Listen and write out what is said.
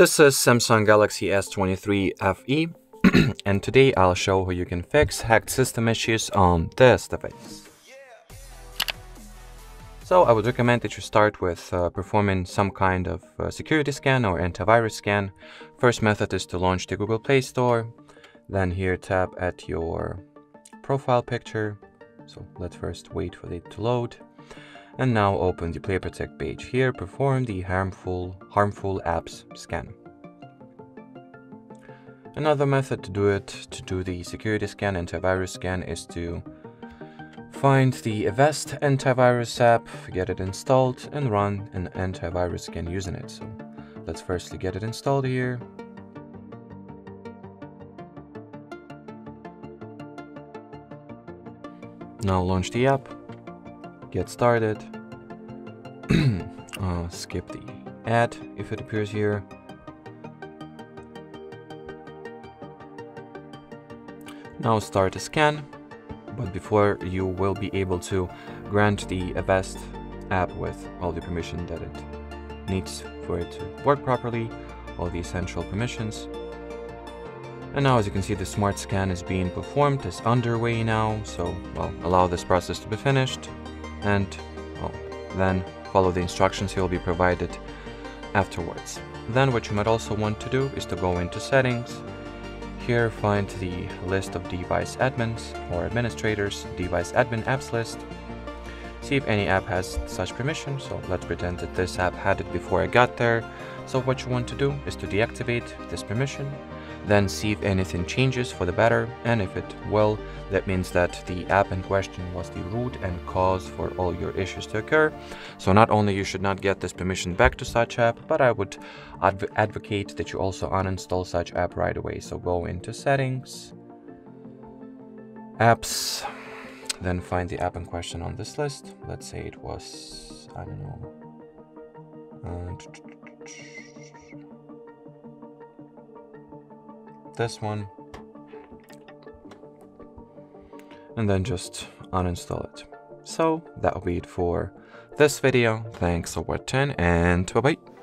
This is Samsung Galaxy S23 FE and today I'll show how you can fix hacked system issues on this device. So I would recommend that you start with uh, performing some kind of uh, security scan or antivirus scan. First method is to launch the Google Play Store, then here tap at your profile picture. So let's first wait for it to load. And now open the Play Protect page. Here perform the harmful, harmful apps scan. Another method to do it, to do the security scan, antivirus scan, is to find the Avast antivirus app, get it installed, and run an antivirus scan using it. So let's firstly get it installed here. Now launch the app, get started, uh, skip the ad if it appears here. Now start a scan, but before you will be able to grant the Avast app with all the permission that it needs for it to work properly, all the essential permissions. And now as you can see the smart scan is being performed, is underway now, so well allow this process to be finished and well, then follow the instructions you'll be provided afterwards. Then what you might also want to do is to go into settings here, find the list of device admins or administrators, device admin apps list. See if any app has such permission. So let's pretend that this app had it before I got there. So what you want to do is to deactivate this permission then see if anything changes for the better and if it will that means that the app in question was the root and cause for all your issues to occur so not only you should not get this permission back to such app but i would adv advocate that you also uninstall such app right away so go into settings apps then find the app in question on this list let's say it was i don't know uh, this one and then just uninstall it. So that will be it for this video. Thanks for watching and bye bye.